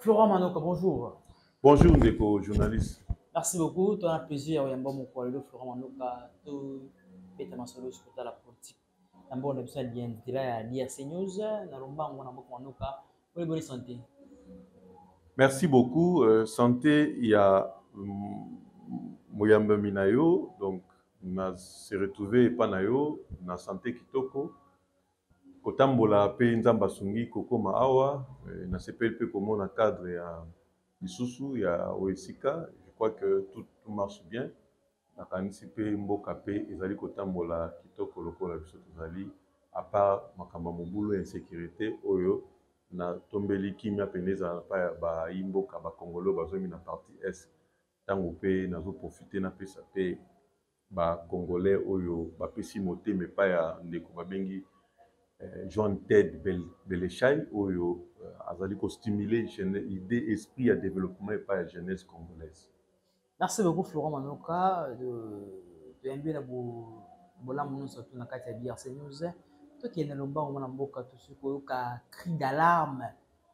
Florent Manoka, bonjour. Bonjour ndeko journaliste. Merci beaucoup. Tu as un plaisir ya koyamba mokolo lelo Florent Manoka tobeta masolo oyo kotala politique na mboka na biso ya liyanzela ya DRC News na lombango na mboka Manoka. Oyo boni santé. Merci beaucoup. Euh, santé ya moyambami na yo donc na se retrouver epa na yo na santé kitoko Kotambola pe nzambe asungi kokoma awa nasepeli pe komona cadre ya lisusu ya oyo esika je crois que tout marche bien nakanisi pe mboka pe ezali kotambola kitoko lokola biso tozali à part makambo ya mobulu ya insecurite oyo natombeli kimia pene ezala na epai ya bayi mboka ba congolais oyo bazongi na partie est tango pe nazo profiter napesa pe Ba congolais oyo ba pesi motema epai ya ndeko ba bengi Joan Ted Beleshai oyo azali ko stimule idee esprit ya developpement epai ya jeunesse congolaise. Merci beaucoup Florent Manoka de toyambi na bo bolamu nyonso tuna kati ya BRC News. Tokende na lombango mwana mboka tosi koyoka cri d'alarme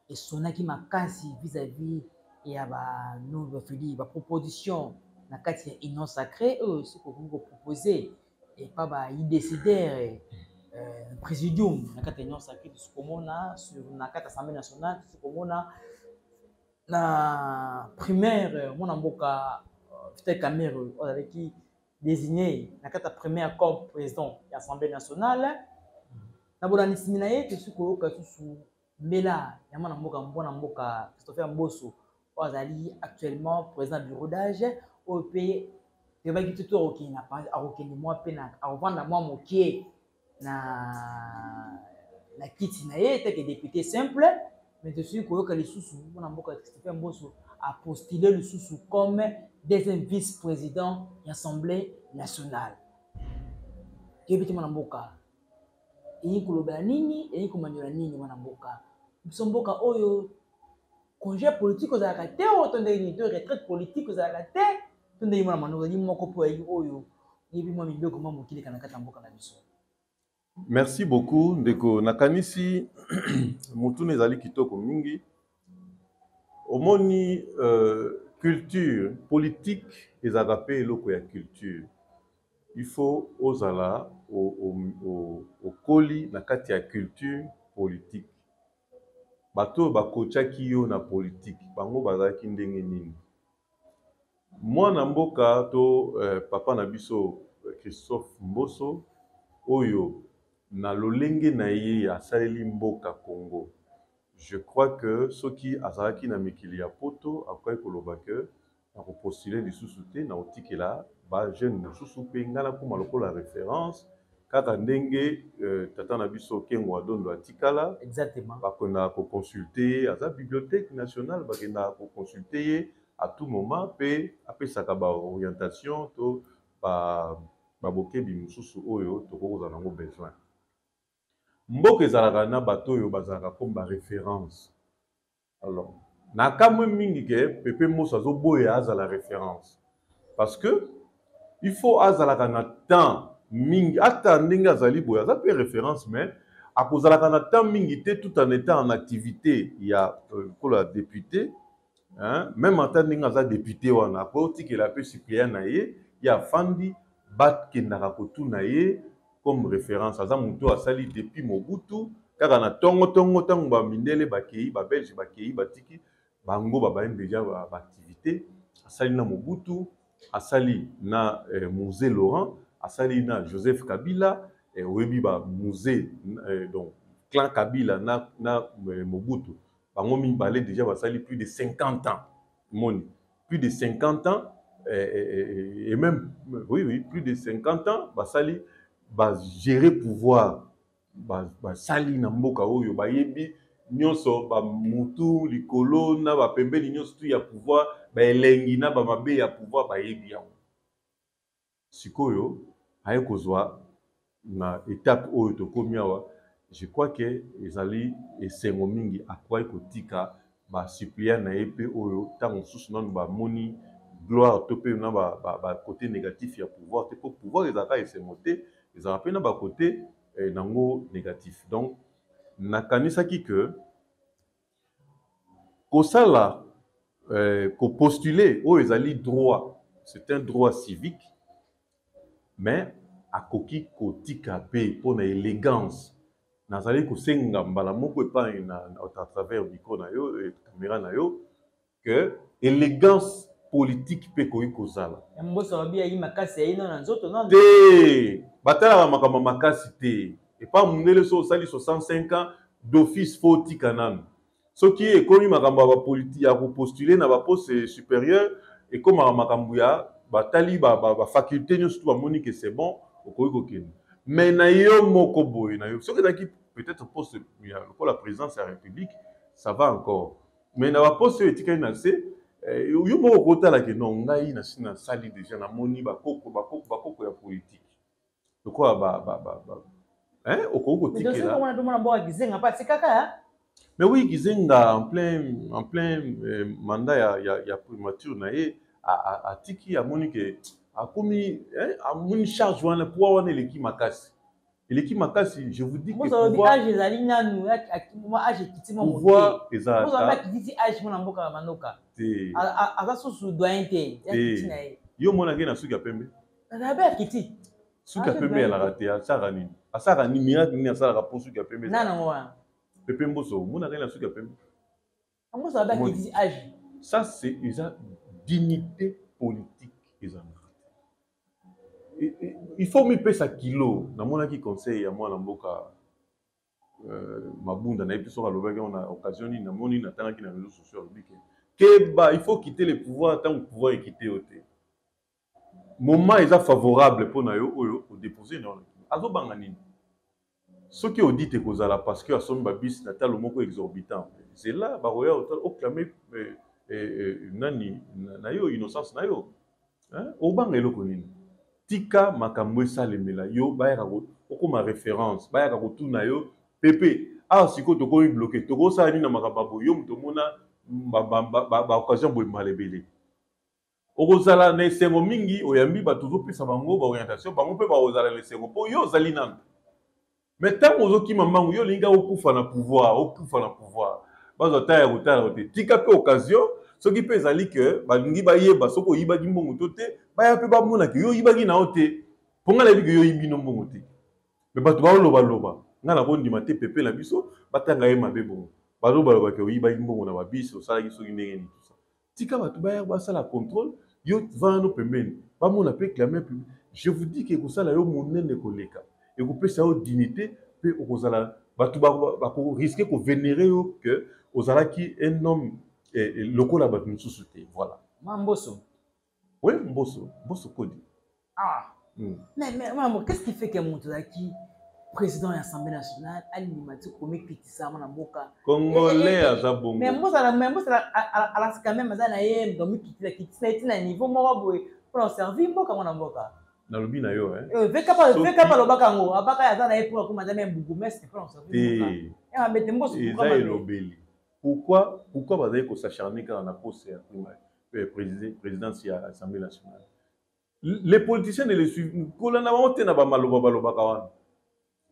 esonaki makasi vis-à-vis ya ba nouvelle fili ba proposition na kati ya union sacrée oyo soki okoki kopropose epa ba idesidere euh, présidium na kati ya union sacrée tosi komona sur na kati assemblée nationale tosi komona na primaire mwana mboka euh, vital camere oyo azalaki désigné na kati ya primaire comme président ya assemblée nationale na bolandisimi na ye tosi koyoka susu Mbela ya mwana mboka mwana mboka Christopher Mboso oyo azali actuellement président bureau d'âge oyo mpe toyebaki te to akokende akokende mwa mpe na akovanda mwa moke na na kiti na ye teke député simple mais tosuki koyoka lisusu mwana mboka Christopher Mboso apostule lisusu comme deuxième vice-président ya assemblée nationale toyebi te mwana mboka elingi kolobela nini, elingi komanyola nini mwana mboka. Biso mboka oyo congé ya politike ozalaka te oyo to ndenge nini to retraite politike ozalaka te to ndenge mwana mwana ozali moko mpo oyebi oyo oyebi mwa mibeko mwa mokili kana kati na mboka na biso merci beaucoup ndeko nakanisi motuna ezali kitoko mingi Omoni culture politique ezalaka pe eloko ya culture il faut ozala okoli na kati ya culture politique bato oyo ba coachaki yo na politique bango bazalaki ndenge nini? Mwana mboka to papa na biso Christophe Mboso oyo na lolenge na ye asaleli mboka Congo. Je crois que soki azalaki na mikili ya poto akokaki koloba que na ko postuler lisusu te na kotikela ba jeunes mosusu mpe ngai nakoma lokola reference Kaka ndenge tata na biso Kengo wa Dondo atikala, bakendaka ko consulter ye, aza bibliothèque nationale, bakendaka ko consulter ye à tout moment mpe apesaka ba orientations to ba bokebi mosusu oyo tokoki kozala na yango besoin. Mboka ezalaka na bato oyo bazalaka comme ba references Alors, na kamwe mingi ke Pepe Mosso azo boya azala reference. Parce que il faut azalaka na temps mingi ata ndenge azali boya aza pe reference mais akozalaka na temps mingi te tout en étant en activité ya euh, lokola euh, député hein? même ata ndenge aza député wana akotikela pe suppléant na ye ye afandi bakendaka kotuna ye comme reference aza mutu asali depuis mobutu kaka na tongo tongo tango ba mindele bakeyi ba belge bakeyi batiki bango babandi deja baactivité asali na mobutu asali na eh, musée laurent asali na joseph kabila eh, oyebi ba musée eh, donc clan kabila na, na eh, mobutu bango mibale deja basali plus de 50 ans Omoni, plus de 50 ans eh, eh, eh, et même oui oui plus de 50 ans basali ba gérer pouvoir basali na mboka oyo bayebi nyonso bamutu likolo na bapembeni nyonso tu ya pouvoir baelengi na bamabe ya pouvoir bayebi yango Sikoyo aye kozua na etape oyo tokomi awa je crois que ezali esengo mingi akwai kotika ba suppliant na ye pe oyo tango mosusu nanu ba moni gloire to pe na ba cote negatif ya pouvoir te po pouvoir ezalaka esengo te ezalaka pe na ba cote nango negatif donc na kanisaki que Kosala eh, ko postuler oyo ezali droit, c'est un droit civique, mais akoki kotika pe mpo na elegance. Nazali kosenga mbala moko epai na, na, à travers micro na yo, eh, caméra na yo, que elegance politique mpe ekoki kozala mboso babi ayi makasi ayi na nzoto na te batalaka makambo makasi te epa mundele so osali 65 ans d'office fo otika nanu soki ekomi makambo ya bapoliti ya kopostule na baposte supérieure ekomaka makambo ya batali bafaculte ba, ba nyonso tu bamoni ke c'est bon okoki kokende mais na yo moko boye na yo soki ezalaki peut-être poste ya lokola présidence ya république ça va encore Mais na ba poste oyo etikali na se eh, yo moko okotala ke non ngai na si na sali deja na moni ba koko ba koko ba koko ya politique lokola ba ba ba, ba hein okoki kotikela wana tomona mboka kizenga pa tikaka hein? mais oui kizenga en plein en plein eh, mandat ya ya, ya primature na ye atiki amoni ke akomi eh, amoni charge wana poids wana eleki makasi eleki makasi je vous dis que pouvoir age ezali nanu moi age ekiti mo pouvoir ezala ta moi kititi age mona mboka ya manoka te aza susu doyen te ya kiti na ye yo mona ke na suki ya pembe na ba kiti suki ya pembe alaka te asaka nini asaka ni miracle nini asalaka po suki ya pembe nana ngo wana pepe mboso mona ke na suki ya pembe Yango ça va qui dit âge. Ça c'est eza dignité politique eza na. Il faut mipesa kilo namonaki conseil ya mwana mboka euh, mabunda nayebi soki alobaki yango na occasion nini namoni natangaki na réseau sociaux alobi ke keba il faut quitter le pouvoir ntango pouvoir ekite yo te Moment eza favorable pona yo oyo o deposer na yo na kin. Azo banga nini? Soki audit ekozala parce que asombi ba bus na talo moko exorbitant, zela bakoya kotala o clamer nani na yo innocence na yo. Obanga eloko nini? Tika makambo esalemela yo bayaka ko okoma reference bayaka kotuna yo PP. Awa sikoyo tokomi bloque toko sala nini na makambo ya boye? Yo mutu omona ba occasion ya boye mbala ebele. Okozala na esengo mingi oyambi bato ozopesa bango baorientation, bango mpe bakozala na esengo mpo yo ozali nanu. Me ntango ozokima mbangu, yo olingi kaka okufa na pouvoir, okufa na pouvoir, bazwa ntango ya kotala yo te. Tika mpe occasion, soki mpe ezali ke balingi bayeba soki oyibaki mbongo to te, baya mpe bamona ke yo oyibaki na yo te, mpo ngai nayebi ke yo oyibi bino mbongo te. Me bato baolobaloba, ngai nakondima te pepe na biso batanga ye mabe bongo, balobaloba ke oyibaki mbongo na babisi, osalaki soki ndenge nini. Tika bato baya basala controle yo vanda no pembeni bamona pe clame public je vous dis que ekosala yo monene koleka ekopesa yo dignite pe okozala bato bako risque ko venere yo que ozalaki un homme eh, eh, lokola bato mosusu te voilà ma mboso oui mboso mboso kodi Ah. Mm. Mais, mais maman, qu'est-ce qui fait que moto azalaki président ya assemblée nationale andima ti komikritisama na mboka congolais aza bongo mais mbosala mais mbosala alasi quand même aza na ye donc mikitisa kitisa ye ti na niveau moko boye mpo na oservi mboka mwana mboka nalobi na yo vekapa alobaka yango abaka aza na ye mpo akoma aza meme bourgmestre mpo na oservi mabete mboso eza elobeli pourquoi pourquoi bazali kosacharne kaka na poste ya présidence ya assemblée nationale les politiciens ne les suivent kolanda bango te na bamaloba balobaka wana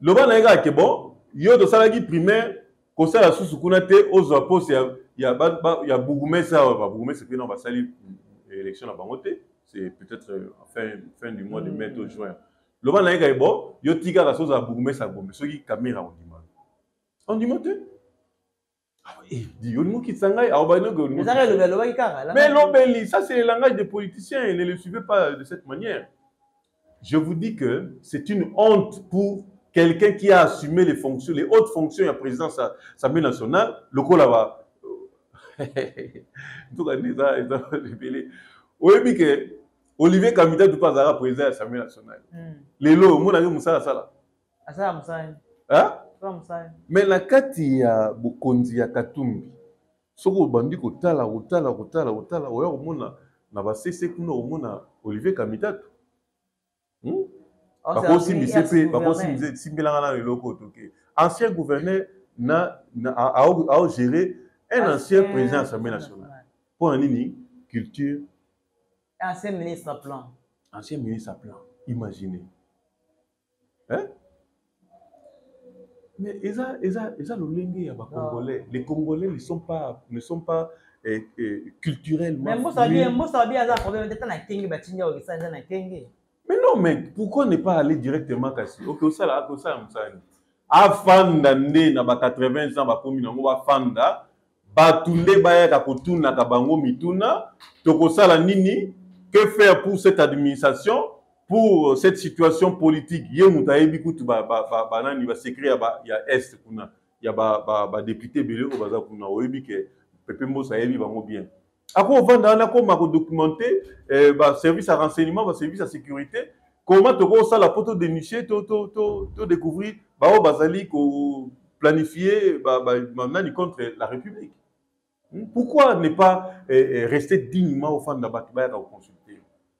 loba na ye kaka ke bon yo tosalaki primaire kosala susu kuna te ozwa poste ya, ya, ba, ba, ya bourgmestre awa babourgmestre mpe na basali élection na bango te c'est peut-être euh, fin, fin du mois de mai to mm. juin loba na ye kaka bon yo tikaka so ozala bourgmestre ya gombe soki kamera ondima ondima te olimokitisa ngai alobaki kaka mais lobeli ça c'est le langage des politiciens ne le suivez pas de cette manière je vous dis que c'est une honte pour quelqu'un qui a assumé les fonctions les hautes fonctions ya présidence assemblée nationale lokola ba ntuka nde eza eza ebele oyebi ke olivier kamita dupa azalaka président ya assemblée nationale lelo omonaki mosala asala asala mosala nini hein? asala mosala nini mais na kati ya bokonzi ya katumbi soki obandi kotala kotala kotala kotala oya komona na basese kuna komona olivier kamitatu hmm? bakosimbise mpe bakosimbise simbelanga nano eloko otoke ancien gouverneur na, na aogere un ancien président ya assemblée nationale mpo na nini culture ancien ministre plan ancien ministre plan imaginez hein? mais eza eza eza lolenge ya ba congolais les congolais ne sont pas ne sont pas eh, eh, culturellement mais mbosa bien mbosa bien aza problème d'être na kenge ba tinga o ça na kenge mais non mais pourquoi ne pas aller directement kasi ok osala akosala mosala nini afanda nde na ba 80 ans bakomi nango bafanda Batu nde bayaka kotunaka bango mituna, tokosala nini? Que faire pour cette administration? Pour cette situation politique? Ye mutu ayebi kutu ba ba ba ba nani ba secret ya ba ya est kuna ya ba ba ba depute ebele oyo baza kuna oyebi ke Pepe Mboso ayebi bango bien. akovanda wana akoma kodocumente eh, baservice ya renseignement baservice ya sécurité koma tokosala mpo todeniche todécouvrir baoyo bazali koplanifie banani contre la république hmm? pourquoi ne pas eh, eh, rester dignement ofanda bato bayaka koconsulte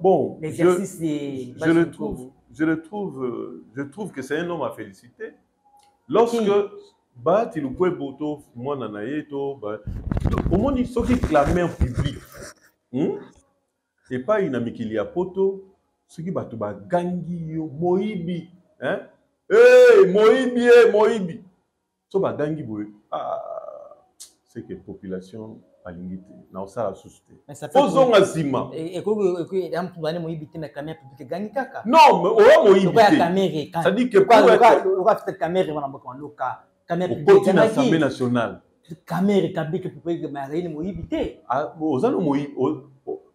Bon, je, je, le trouve, je le trouve, euh, je trouve que c'est un homme à féliciter. Lorsque Bahati Lukwebo to mwana na ye to omoni soki clameur public hmm? epai na mikili ya poto soki bato bagangi yo moyibi hein? hey, moyibi e moyibi so ba gangi boye ah c'est que population alingi te na osala susu te ozonga nsima ekokiamtubane moyibi te na kamere publike egangi kaka non oya moyibitekamere wana mboka loka kamereokoti na assemblée nationale kamere kabike azali na moyibi te oza na moyibi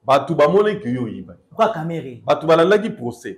bato bamonaki yo oyibaki bato balandaki procès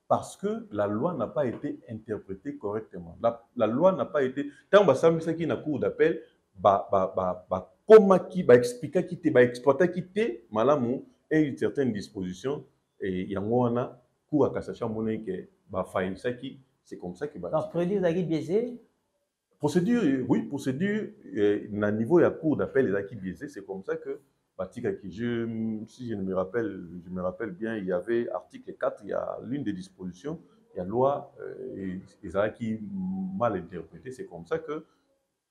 Parce que la loi n'a pas ete interpretee correctement. La, la loi n'a pas ete ntango basambisaki na cour d'appel bakomaki ba, ba, ba baexplikaki te baexploitaki te malamu e une certaine disposition e, yango wana cour ya cassation amonaki ke bafaillisaki c'est comme ça que ba donc produit ezalaki biaise Procédure, euh, oui, procédure euh, na niveau ya cour d'appel ezalaki biaisé, c'est comme ça que batikaki. Je, si je ne me rappelle, je me rappelle bien, il y avait article 4, il y a l'une des dispositions, il y a loi euh, ezalaki mal interprétée, c'est comme ça que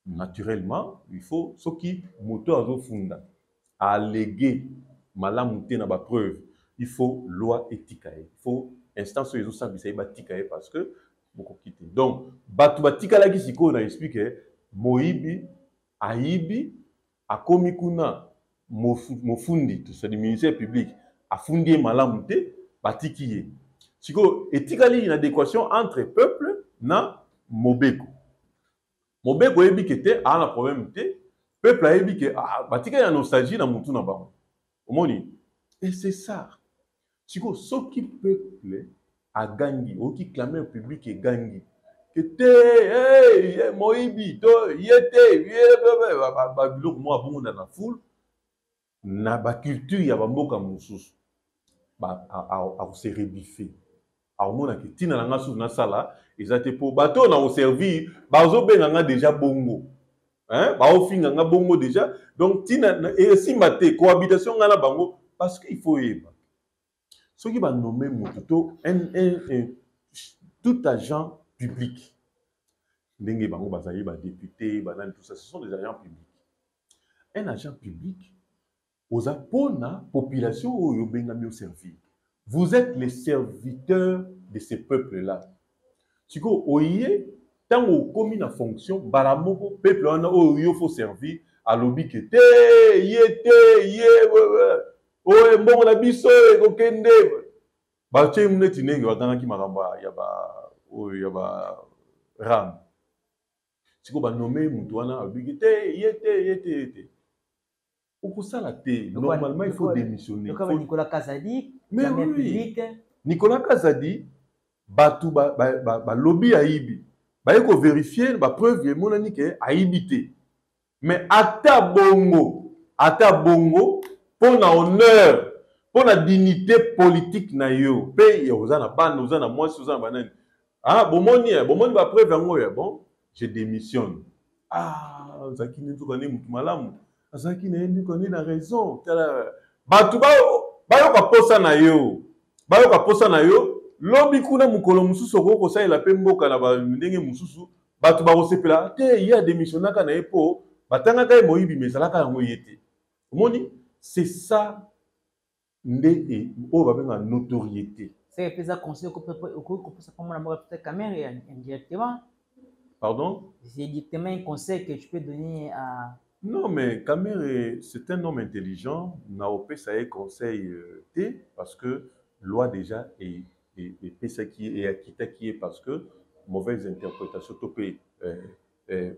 naturellement, il faut ce qui moto azofunda alléguer malamu te na ba preuve, il faut loi etika ye. Il faut instance oyo ezosalisa ye batika ye parce que Bokoki te. Donc, bato batikalaki sikoyo na esprit que moyibi ayibi, akomi kuna mofundi, c'est-à-dire ministère public, afundi ye malamu te, batiki ye. Sikoyo etikali une adéquation entre peuple na mobeko. Mobeko oyebi ke te aza na problème te, peuple ayebi ke ah, batikali na nostalgie na mutu na bango. Omoni? Et c'est ça. Siko soki peuple agangi, oyoki clameur publique egangi ke te hey, hey, moyibi to ye te biloko mwa abongona na foule na ba culture ya ba mboka mususu ba ako se rebiffer akomona ke ntina na nga susu nasala eza te mpo bato oyo na koservir bazobenga nga deja bongo baofinga nga bongo deja donc ntina esimba te cohabitation nga na bango parce que il faut oyeba soki ba nomme moto to un, un, un, tout agent public ndenge bango bazali ba député banani tout ça ce sont des agents publics un agent public oza mpona population oyo obengami oservir vous êtes les serviteurs de ce peuple là sikoyo oye ntango okomi na fonction mbala moko peuple wana oyo yo fo servir alobi ke te ye te ye oyo mbongo na biso ekokende batye neti ndenge bagangaki makambo ya ba oyo ya ba ram sikoyo banome moto wana alobi ke te ye te ye te ye te okosala te normalement il faut démissionner faut... Nicolas Kazadi mais oui. public Nicolas Kazadi bato balobi ba, ba, ba, ba ayibi baye koverifie bapreuve emonani ke ayibi te mais ata bongo ata bongo mpo na honneur mpo na dignité politique na yo mpe oza na bana oza na mwasi oza na banani Ah, bomoni, eh, bomoni ba preuve yango ya eh, bon, je démissionne. Ah, azalaki nde nzoka nde motu malamu, azalaki na ye nde kone na raison. Tala bato bayoka posa na yo, bayoka posa na yo, lobi kuna mokolo mosusu okoki kosalela mpe mboka na ba ndenge mosusu, bato bakosepela te ye adémissionnaka na ye mpo batangaka ye moyibi, mais ezalaka yango ye te. Omoni, c'est ça nde e, oyo babenga notoriété seke mpeza conseil okoki kopesa mpo mwana mboka peter kamere indirectement pardon c'est directement un conseil que tu peux donner à non mais kamere c'est un homme intelligent na opesa ye conseil euh, te parce que loi déjà epesaki ye et akitaki ye parce que mauvaise interprétation to mpe euh, euh,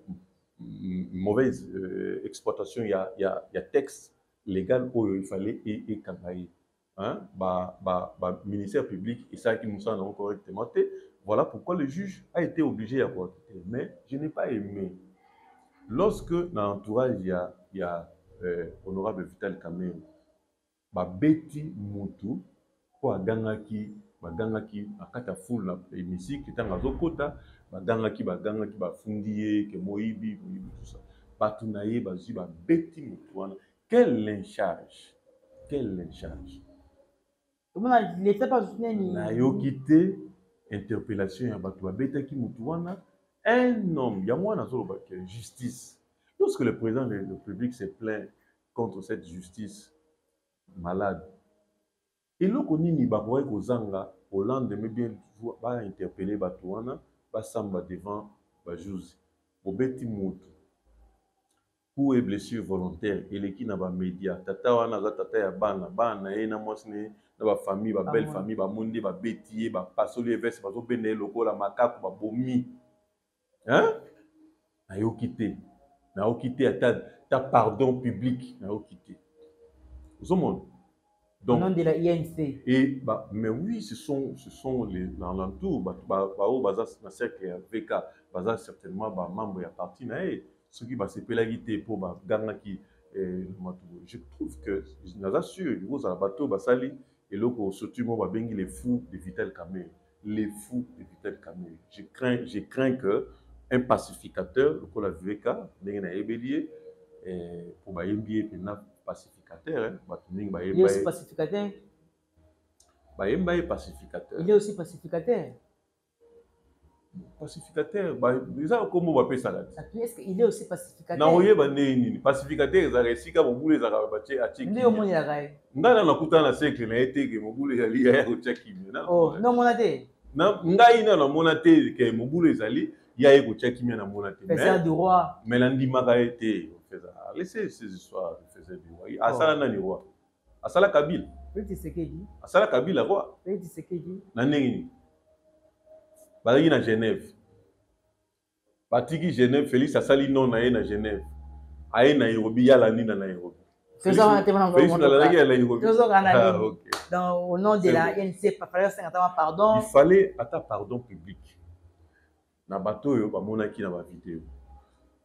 mauvaise euh, exploitation ya, ya, ya texte legal oyo il fallait ekanga ye hein ba ba ba ministère public esalaki musala nango correctement te voilà pourquoi le juge a été obligé ya ko mais je n'ai pas aimé lorsque na entourage ya ya euh, honorable Vital Kamerhe babeti mutu po agangaki bagangaki na kati ya foule na hemiscycle tango azokota bagangaki bagangaki bafundi ye ke moyibi moyibi tout ça batu na ye bazwi babeti motu wana quel lynchage quel lynchage omona leta mpe azuki nani nayoki te interpellation ya bato babetaki motu wana un homme yango wana azoloba ke justice lorsque le président de la république se plaint contre cette justice Malade. Eloko nini bakokaki kozanga au lendemain bien ba interpeller batu wana basamba devant ba juzi. Bobeti mutu. Coup et blessure volontaire eleki na ba media. Tata wana aza tata ya bana. Bana na ye na mwasi na ye na ba famille ba belle famille bamoni nde babeti ye bapasoli ye veste bazobenda ye lokola makaku babomi hein nayoki te nayoki te ata ta pardon public nayoki te ozomona donc nom de la INC et bah, mais oui ce sont ce sont les alentours bato baoyo baza na cercle ya VK baza certainement ba membre ya parti na ye soki basepelaki te mpo bagangaki eh, na matubo je trouve que naza sûr ekozala bato oyo basali eloko sotumo babengi le fou de vital kamere Les fous de Vital Kamerhe. Je crains, je crains que un pacificateur lokola VK ndenge nayebeli ye eh, mpo bayembi ye mpenza pacificateur eh, bato mingi bayemba ye aussi pacificateur bayemba ye pacificateur il est aussi pacificateur pacificateur eza nkombo bapesaka il est aussi pacificateur nakoyeba ndenge nini pacificateur ezalaka esika mobulu ezalaka batie atie nde omonelaka ye ngai nano nakutana na cercle na ye te ke mobulu ezali yaya kotya kimia namona oh, te ngai nano namona te ke mobulu ezali ya ye kotya kimia namona te mais nandimaka ye te laisse ces histoires faisait du roi asala oh. nani roi asala kabila asala kabila roi na ndenge nini bazalaki na genève Batiki Genève, Felix asali non na ye na Genève. Aye Nairobi, ya landi na Nairobi. Felix nalalaki na Nairobi. Ah, okay. Donc au nom de la NC, fallait asenga tama pardon. Il fallait ata pardon public. Na bato oyo bamonaki na ba vidéo.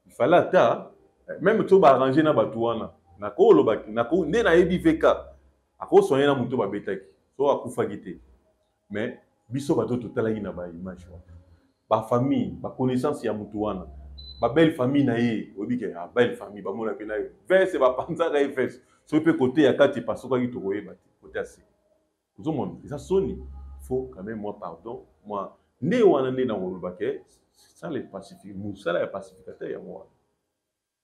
Il fallait ata eh, même to ba arranger na bato wana. Na ko loba na ko nde na yebi VK. Ako soigner na moto babetaki. So akufaki te. Mais biso bato oyo totalaki na ba image wana, ba famille, ba connaissance ya mutu wana, ba belle famille na ye, oyebi ke ah belle famille ba mona pe na ye veste ba panzaka ye veste, soki pe cote ya kati epasukaki toko yeba te, cote ya sima. Ozo mona? Eza soni, il faut quand meme mua pardon, mua nde wana nde nako loba ke ça le pacifique, musala ya pacificateur yango wana.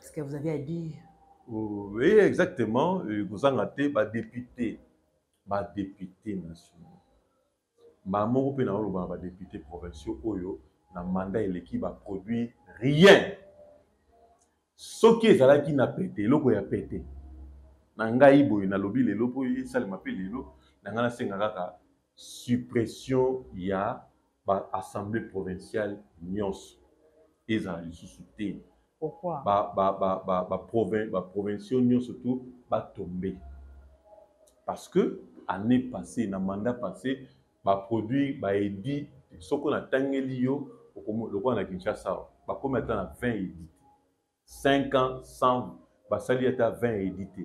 ce que vous avez à dire oh, oui exactement euh, kozanga te badepute badepute nationaux mbala moko mpe naolobaka badepute provinciaux oyo na mandat eleki baproduit rien soki ezalaki na pete eloko ya pete na ngai boye nalobi lelo mpo esalema mpe lelo na ngai nasenga kaka Suppression ya ba assemblees provinciales nionso ezala lisusu te. Pourquoi? Ba ba ba ba ba provin ba provinciaux nionso tout ba tomber parce que annee passee na mandat passee ba produire ba edi soko na tangeli yo okomo lokola na Kinshasa awa bakomi ata na 20 edi te 5 ans sans basali ata 20 edi te.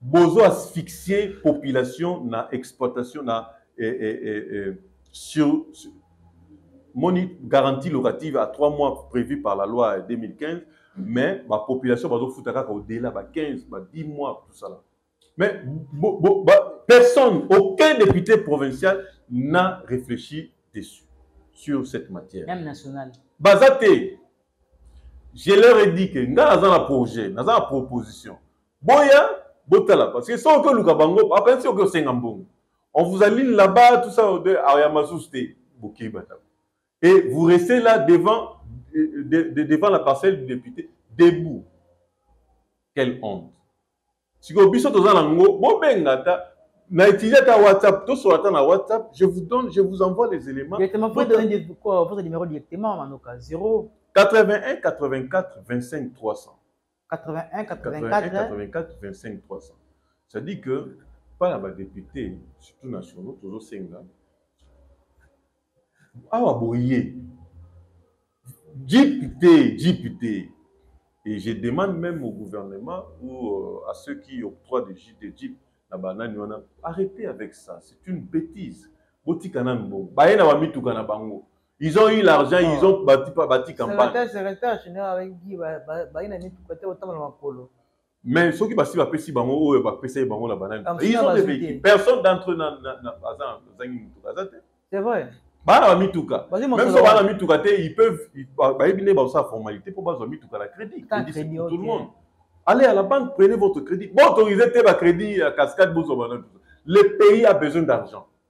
Bozo asphyxier population na exploitation na eh, eh, eh, eh, sur, sur moni garantie locative à 3 mois prévue par la loi 2015 mais ba population bazo futa kaka au delà ba 15 ba 10 mois tout ça là mais bo, bo, ba, personne aucun député provincial n'a réfléchi dessus sur cette matière même nationale baza te je leur ai dit que nga naza na projet naza na proposition Boya botala parce que soki oluka bango bakanisi oke osenga mbongo. On vous aligne là-bas tout ça de aya masusu te bokei bata. Et vous restez là devant de, de, de, devant la parcelle du député debout. Quelle honte. Sikoyo biso toza na ngo bobenga ata na utilise ata WhatsApp tosola ata na WhatsApp je vous donne je vous envoie les éléments. Directement vous donnez quoi votre numéro directement Manoka 0 81 84 25 300 81, 84, 84, 25, 300. C'est-à-dire que par ba députés, surtout nationaux, tozo senga. Awa boye. Député, député. Et je demande même au gouvernement ou euh, à ceux qui octroient des jeeps, des jeeps, na banani wana, arrêtez avec ça. C'est une bêtise. Botika nanu bongo. Baye na ba mituka na bango. Ils ont eu l'argent, oh. ils ont bâti pas bâti campagne. C'est secrétaire général avec Guy, bayi na mitu kate otama na makolo. Mais ceux qui basi ba pesi bango oyo ba pesi bango la banane. Ils ont des véhicules. Personne d'entre eux n'a n'a bazan zangi mitu kazate. C'est vrai. Bana ba mituka. Même si bana mituka te, ils peuvent bayebi ne ba sa formalité pour bazwa mituka la crédit. Crédit tout le monde. Allez à la banque, prenez votre crédit. Bon autorisez te ba crédit à cascade bozo banane. Le pays a besoin d'argent.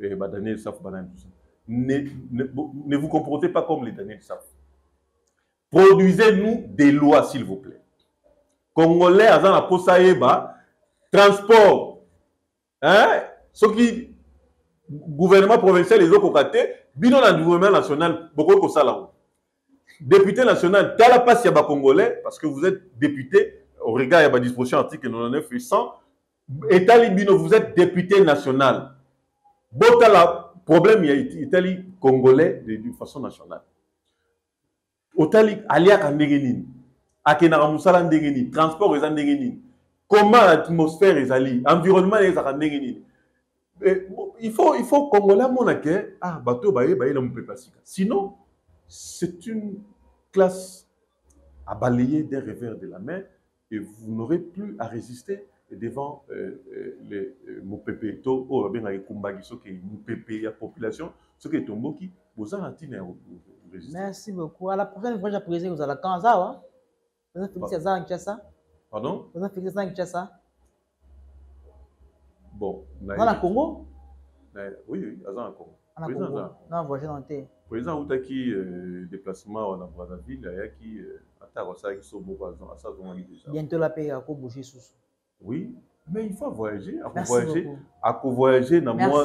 Eh, ba Daniel Safu ba nani tout ça. Ne, ne, ne vous comportez pas comme les Daniel Safu. Produisez-nous des lois s'il vous plaît. Congolais aza na posa yeba transport. Hein? Soki gouvernement provincial ezokoka te, bino na gouvernement national bokoki kosala ngo. Député national, tala pasi ya ba Congolais parce que vous êtes député au regard ya ba disposition article 99 et 100 etali bino vous êtes depute national botala problème ya etali congolais de, de façon nationale otali aliaka ndenge nini akendaka mosala ndenge nini transport eza ndenge nini comment l'atmosphère ezali environnement na ye ezalaka ndenge nini eh, il faut, il faut congolais amona ke ah, bato oyo baye baye na mopepe ya sika sinon c'est une classe à balayer d'un revers de la main et vous n'aurez plus à resister devant euh, euh, le euh, mopepe to oyo babengaka ekumbaki soki mopepe ya population soki etomboki boza na ntina ya résister merci beaucoup à la prochaine fois ya président ozala quand azawa oza félix aza na kinshasa pardon oza félix aza na kinshasa Bon, na na Congo Oui, oui, aza na Congo. Ana Congo. Na voyage na te. Président outaki euh, déplacement wana Brazzaville ayaki euh, ata asalaki so moko asazongaki déjà. Bientôt la paix ako bouger susu. Oui, mais il faut voyager, ako voyager, ako voyager na moi.